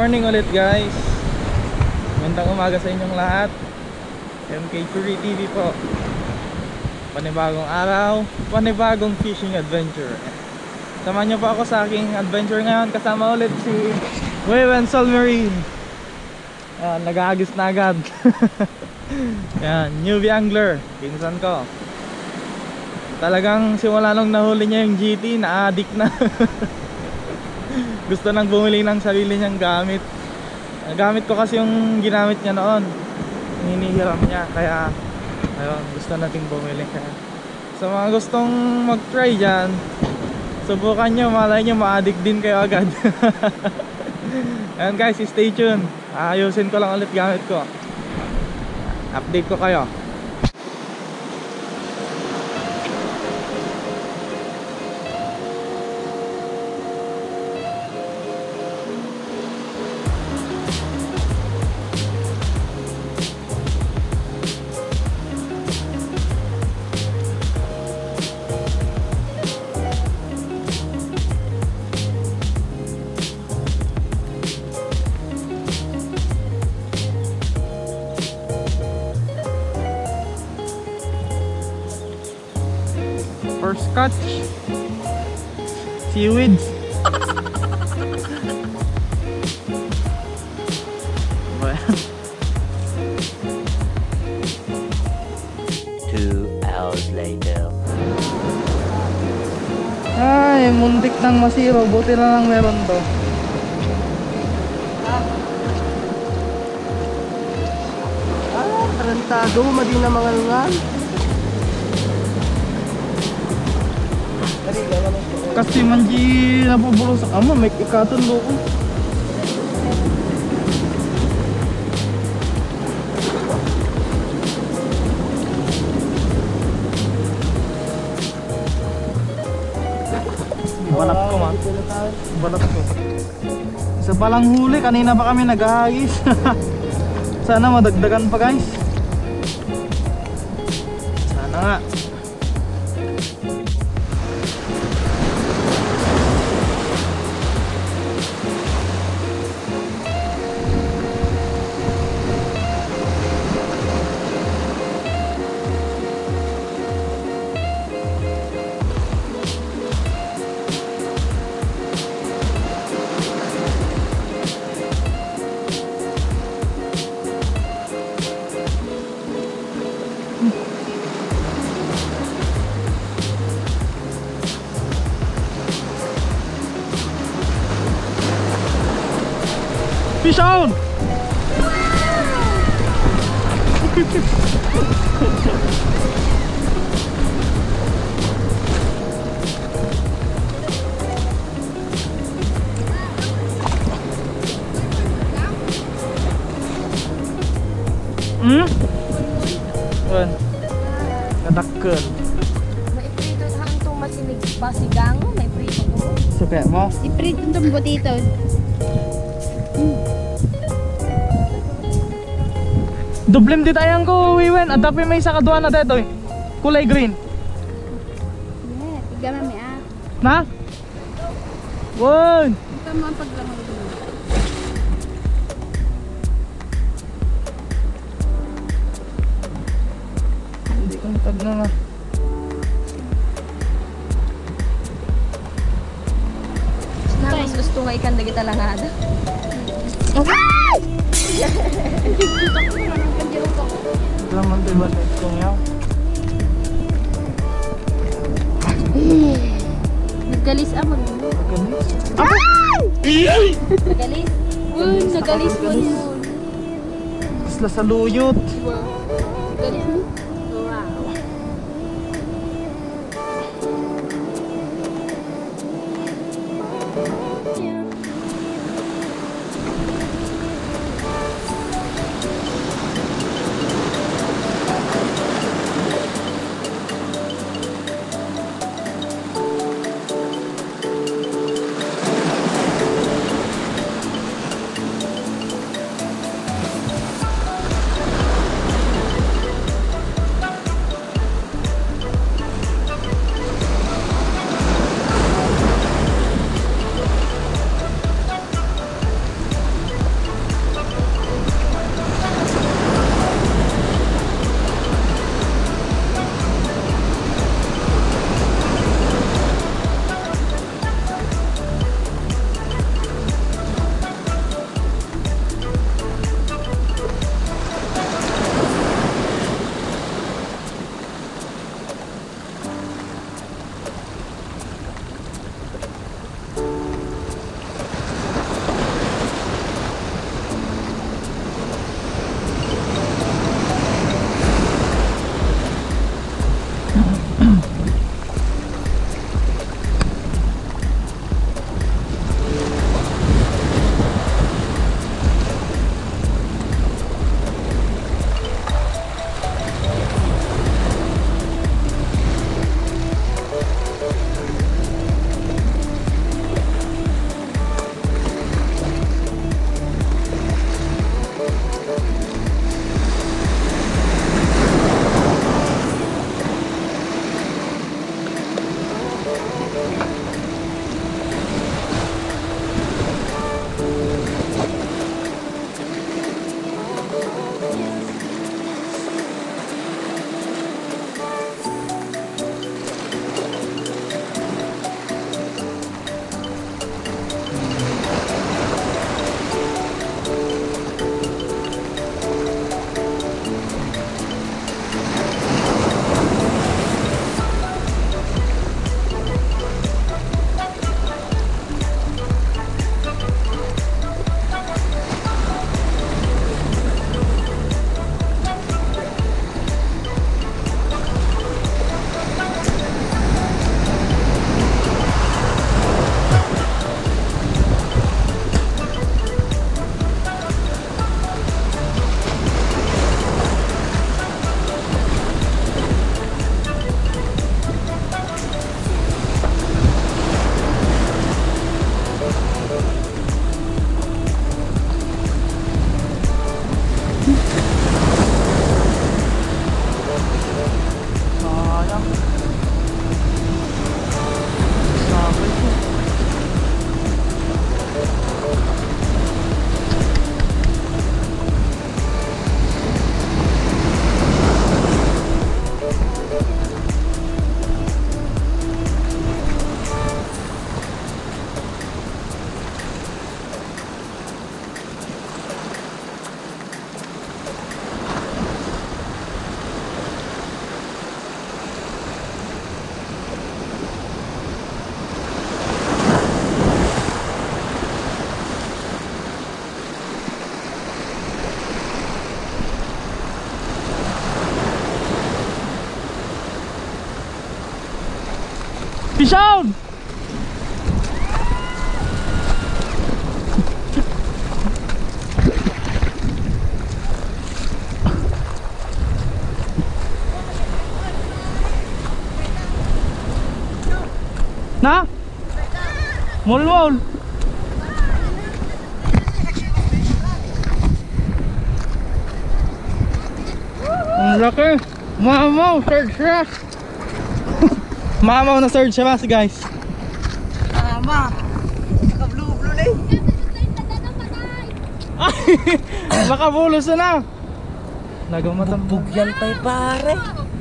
morning ulit guys. Magandang umaga sa inyong lahat. MK Curry TV po. Panibagong araw Panibagong fishing adventure. Samahan niyo po ako sa aking adventure ngayon. Kasama ulit si Wewen Solmarine Ayan, nag-aagis na agad. Yan, newbie angler. Pinsan ko. Talagang simula nung nahuli niya yung GT Na-addict na gusto nang bumili ng sarili niyang gamit. Gamit ko kasi yung ginamit niya noon. Hinihiram niya. Kaya ayun gusto nating bumili. Kaya sa mga gustong mag try dyan subukan nyo. Malay nyo ma-addict din kayo agad. Ayun guys stay tuned. Ayusin ko lang ulit gamit ko. Update ko kayo catch seaweeds Well, Two hours later. ay muntik nang masiro. Buti na lang meron to. Ah, tarantado, madi na mga lungan. Kasi manji napubulo sa kama may ikaton loko. Balat ko man. Balat ko. Isa palang huli kanina pa kami naghahagis Sana madagdagan pa guys. Sana nga Fish on! Hmm? Wan. Kadakkel. May prito sa hangtong masinig basigang, may prito to. Suka mo? Iprito itong butito. Dublem di tayang ko, Wiwen. Adapin may isa na dito eh. Kulay green. Yeah, tiga mami ah. Na? Wan! Ito mo ang paglamang dito. Hindi ko matag na. Na mas gusto nga ikan dagit alangada. Laman to ba kong yaw? Nagalis ah mag. Ganis. Nagalis. Uy, nagalis mo mo. Isla sa luyot. Nagalis mo. Attention! Na? Mulmul. Ang laki. Mamaw, third rush. Mamaw na third rush guys. Tama. Naka-blue-blue na eh. Nakabulos na. Nagamatang Bugyan pa'y pare.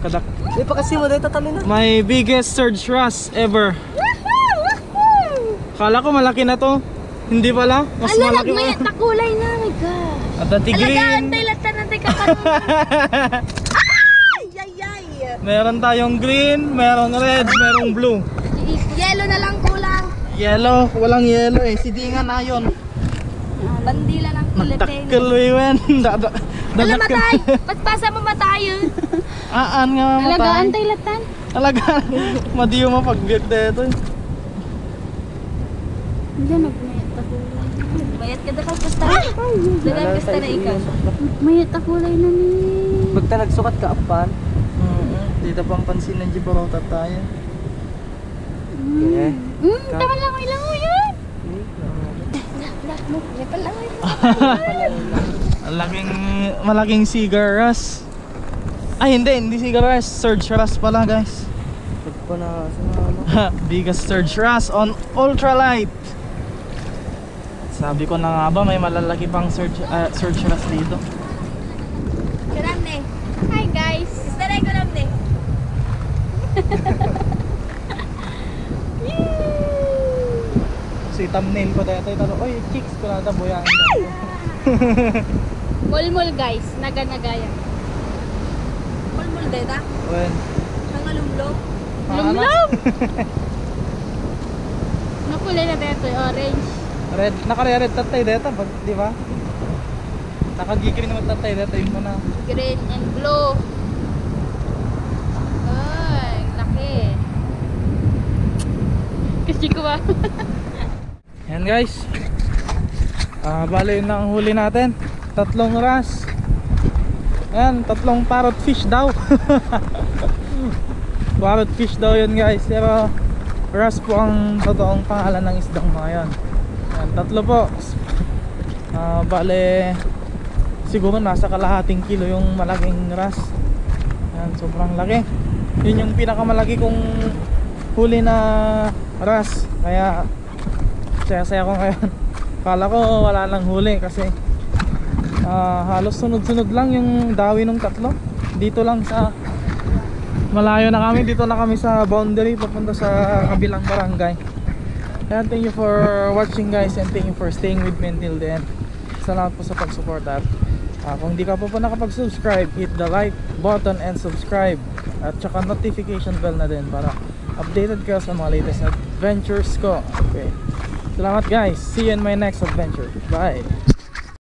Kadak. Di pa kasi mo dahil tatalo na. My biggest surge rush ever. Kala ko malaki na to. Hindi pala. Mas Ala, malaki nagmayat pa. na kulay na. My God. At Alagaan green. tayo latan natin kakanong. Ay, ay, ay. Meron tayong green, merong red, merong blue. Yellow na lang kulang. Yellow, walang yellow eh. Sidingan na yun. Ah, bandila ng Philippines. Nagtakkel wewen. Dada. Ala, matay. Patpasa mo matay yun. Aan nga Alagaan matay. tayo latan. Talaga. Madiyo pag-build dito. eh. Hindi, nagmayat ako. Mayat ka dapat basta. Dagan basta na ikaw. Mayat ako na ni. Bagta nagsukat ka apan. Dito pang pansin ng Gibraltar tayo. Okay. Hmm, tama lang ko ilang mo yun. Ang laking, malaking cigar rush. Ay hindi, hindi cigar rush. Surge rush pala guys. Biggest surge rush on ultralight. Sabi ko na nga ba may malalaki pang surge, ah, surge rush dito. Si thumbnail ko dito ito. Oy, chicks ko na ito buyangin daw. Mulmul guys. Naganagaya. Mulmul data? Well, Nangalumlom? Paano? Lumlom! Nakulay na dito, orange. red, naka-red tatay dito, pag, di ba? Naka-green naman tatay dito, yun mo na. Green and blue. Ay, laki. Kasi ko ba? Yan guys. Ah, bale yun ang huli natin. Tatlong ras. Yan, tatlong parrot fish daw. parrot fish daw yun guys. Pero ras po ang totoong pangalan ng isdang mga yan. Yan, tatlo po. Ah, bale siguro nasa kalahating kilo yung malaking ras. Yan, sobrang laki. Yun yung pinakamalaki kong huli na ras. Kaya saya-saya ko ngayon. Kala ko wala nang huli kasi ah, halos sunod-sunod lang yung dawi ng tatlo. Dito lang sa malayo na kami Dito na kami sa boundary papunta sa kabilang barangay. Kaya thank you for watching guys and thank you for staying with me until the end. Salamat po sa pag-support at ah, kung di ka pa po nakapag-subscribe hit the like button and subscribe. At saka notification bell na din para updated ka sa mga latest adventures ko okay Salamat guys. See you in my next adventure. Bye.